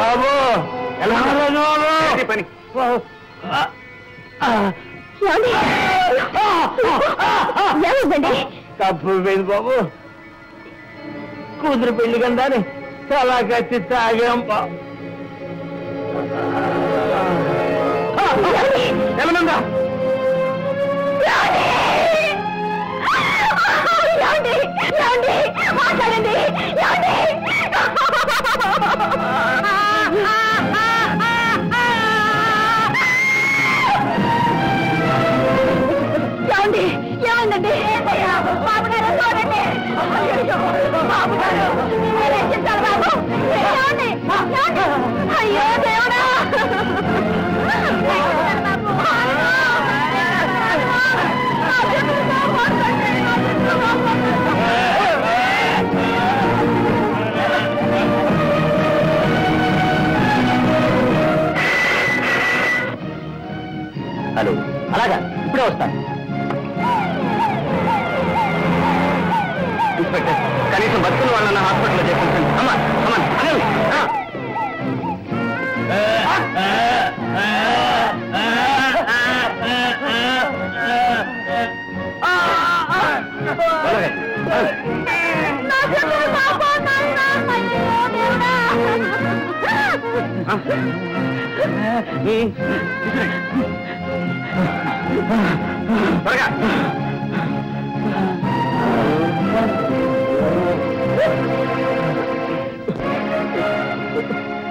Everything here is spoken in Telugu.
బాబు! ఎలా బాబు! పని? తప్పు పోయింది బాబు. కూతురు పెళ్ళి కదా చాలా కత్తి తాగాం బా ఏమండి? ఏమైందండి? బాబు గారు చూడండి. బాబు గారు మీరేం బాబు? ఏమండి? అయ్యో దేవుడా! హలో అలాగా ఇప్పుడే వస్తాను. కనీసం బతుకున్న వాళ్ళన్న హాస్పిటల్లో చేర్పించండి. అమ్మా అమ్మా అనండి. త్వరగా.